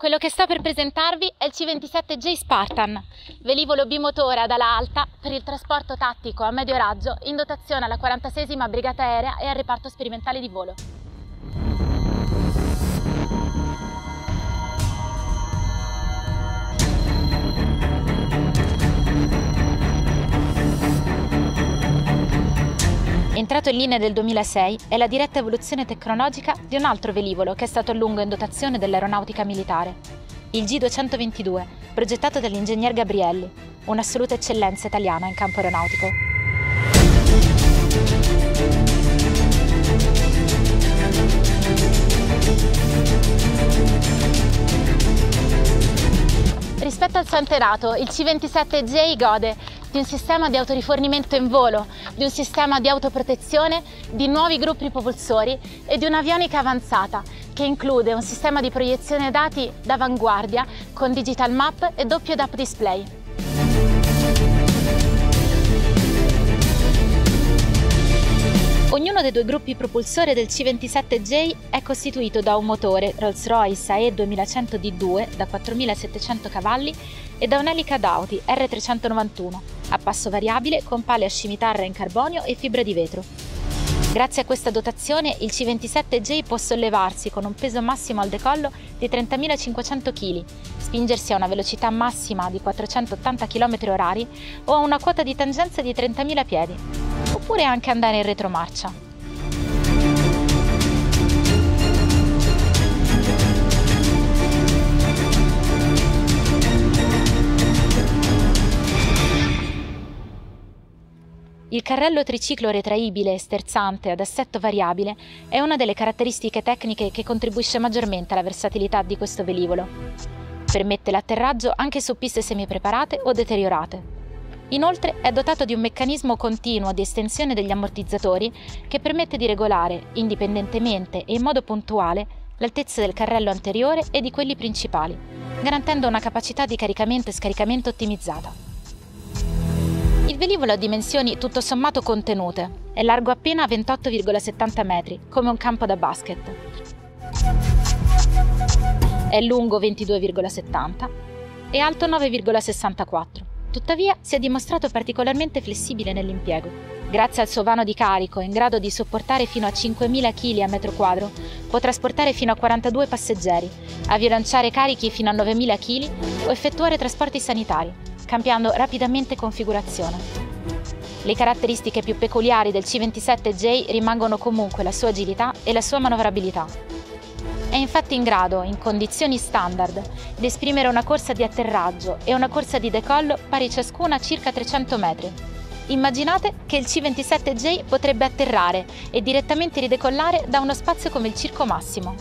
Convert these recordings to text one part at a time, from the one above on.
Quello che sto per presentarvi è il C27J Spartan, velivolo bimotore ad ala alta per il trasporto tattico a medio raggio in dotazione alla 46 Brigata Aerea e al reparto sperimentale di volo. Entrato in linea nel 2006, è la diretta evoluzione tecnologica di un altro velivolo che è stato a lungo in dotazione dell'aeronautica militare, il G222, progettato dall'ingegner Gabrielli, un'assoluta eccellenza italiana in campo aeronautico. Rispetto al suo antenato, il C-27J gode di un sistema di autorifornimento in volo, di un sistema di autoprotezione, di nuovi gruppi propulsori e di un'avionica avanzata che include un sistema di proiezione dati d'avanguardia con digital map e doppio DAP display. Ognuno dei due gruppi propulsore del C27J è costituito da un motore Rolls-Royce AE 2100D2 da 4700 cavalli e da un'elica Dauti R391 a passo variabile con pale a scimitarra in carbonio e fibra di vetro. Grazie a questa dotazione il C27J può sollevarsi con un peso massimo al decollo di 30.500 kg, spingersi a una velocità massima di 480 km/h o a una quota di tangenza di 30.000 piedi oppure anche andare in retromarcia. Il carrello triciclo retraibile e sterzante ad assetto variabile è una delle caratteristiche tecniche che contribuisce maggiormente alla versatilità di questo velivolo. Permette l'atterraggio anche su piste semipreparate o deteriorate. Inoltre è dotato di un meccanismo continuo di estensione degli ammortizzatori che permette di regolare, indipendentemente e in modo puntuale, l'altezza del carrello anteriore e di quelli principali, garantendo una capacità di caricamento e scaricamento ottimizzata. Il velivolo ha dimensioni tutto sommato contenute, è largo appena 28,70 metri, come un campo da basket. È lungo 22,70 e alto 9,64. Tuttavia si è dimostrato particolarmente flessibile nell'impiego. Grazie al suo vano di carico, in grado di sopportare fino a 5.000 kg a metro quadro, può trasportare fino a 42 passeggeri, avviolanciare carichi fino a 9.000 kg o effettuare trasporti sanitari, cambiando rapidamente configurazione. Le caratteristiche più peculiari del C27J rimangono comunque la sua agilità e la sua manovrabilità, è infatti in grado, in condizioni standard, di esprimere una corsa di atterraggio e una corsa di decollo pari ciascuna a circa 300 metri. Immaginate che il C-27J potrebbe atterrare e direttamente ridecollare da uno spazio come il Circo Massimo.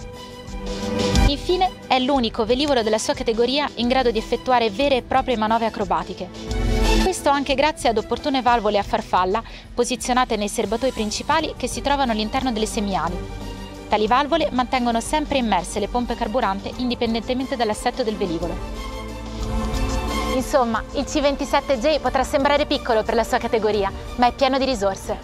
Infine, è l'unico velivolo della sua categoria in grado di effettuare vere e proprie manovre acrobatiche. Questo anche grazie ad opportune valvole a farfalla posizionate nei serbatoi principali che si trovano all'interno delle semiali. Tali valvole mantengono sempre immerse le pompe carburante indipendentemente dall'assetto del velivolo. Insomma, il C27J potrà sembrare piccolo per la sua categoria, ma è pieno di risorse.